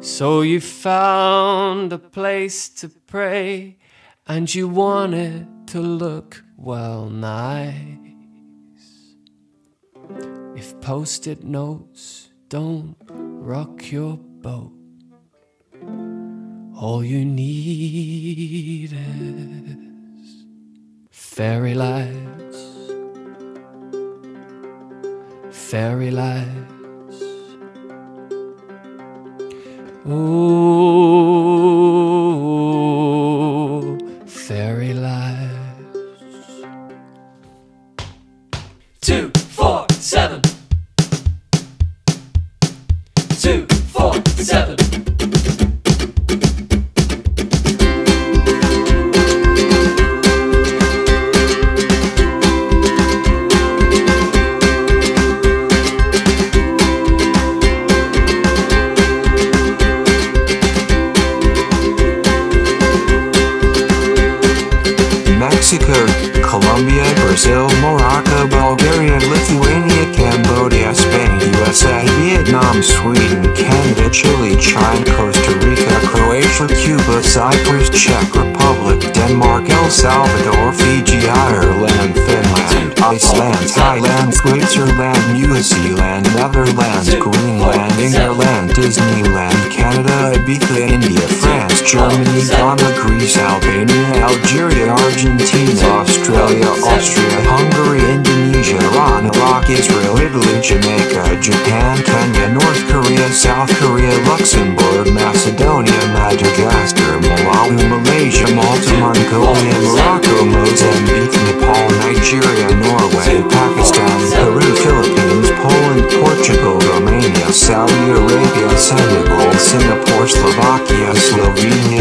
So you found a place to pray and you wanted to look well nice. If post it notes don't rock your boat, all you need is fairy lights, fairy lights. Ooh, fairy lights. Two, four, seven. Two, four, seven. Mexico, Colombia, Brazil, Morocco, Bulgaria, Lithuania, Cambodia, Spain, USA, Vietnam, Sweden, Canada, Chile, China, Costa Rica, Croatia, Cuba, Cyprus, Czech Republic, Denmark, El Salvador, Fiji, Ireland, Finland, Iceland, Thailand, Switzerland, New Zealand, Netherlands, Greenland, England, Disneyland, Canada, Ibiza, India, France, Germany, Ghana, Greece, Albania, Algeria, Italy, Jamaica, Japan, Kenya, North Korea, South Korea, Luxembourg, Macedonia, Madagascar, Malawi, Malaysia, Malta, Mongolia, Morocco, Mozambique, Nepal, Nigeria, Norway, Pakistan, Peru, Philippines, Poland, Portugal, Romania, Saudi Arabia, Senegal, Singapore, Slovakia, Slovenia,